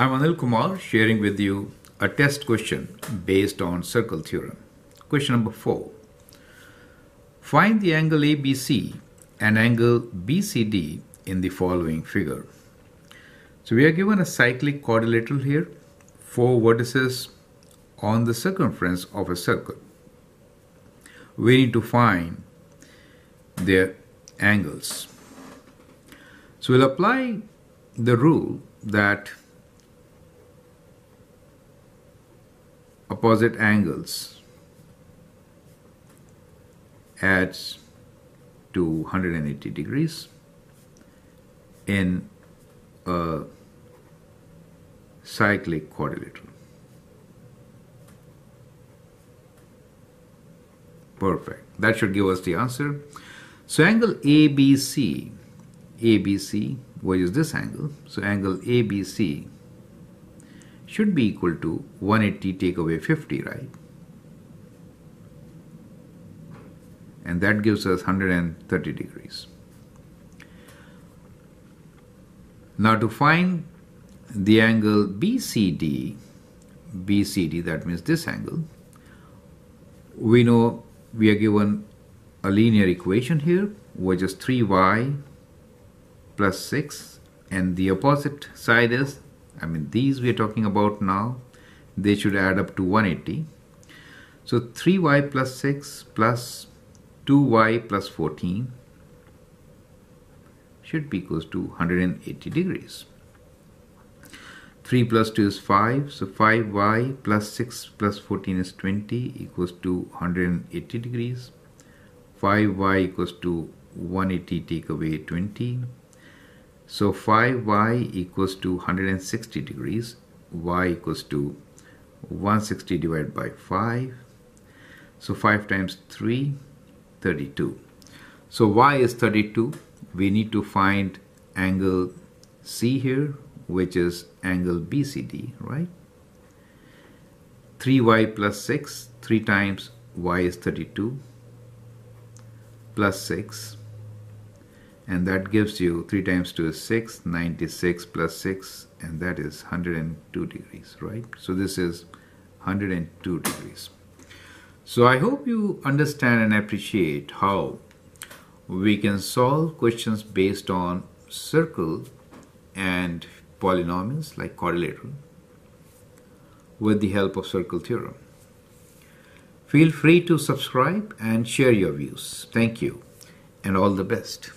I'm Anil Kumar sharing with you a test question based on circle theorem. Question number 4. Find the angle ABC and angle BCD in the following figure. So we are given a cyclic quadrilateral here, four vertices on the circumference of a circle. We need to find their angles. So we'll apply the rule that opposite angles to 180 degrees in a cyclic quadrilateral. Perfect. That should give us the answer. So angle ABC, ABC, what is this angle? So angle ABC should be equal to 180 take away 50, right? And that gives us 130 degrees. Now to find the angle BCD, BCD that means this angle, we know we are given a linear equation here which is 3y plus 6 and the opposite side is I mean these we are talking about now they should add up to 180 so 3y plus 6 plus 2y plus 14 should be equals to 180 degrees. 3 plus 2 is 5 so 5y plus 6 plus 14 is 20 equals to 180 degrees. 5y equals to 180 take away 20 so 5y equals to 160 degrees y equals to 160 divided by 5 so 5 times 3 32 so y is 32 we need to find angle C here which is angle BCD, right? 3y plus 6, 3 times y is 32, plus 6, and that gives you 3 times 2 is 6, 96 plus 6, and that is 102 degrees, right? So this is 102 degrees. So I hope you understand and appreciate how we can solve questions based on circle and polynomials like quadrilateral with the help of circle theorem. Feel free to subscribe and share your views. Thank you and all the best.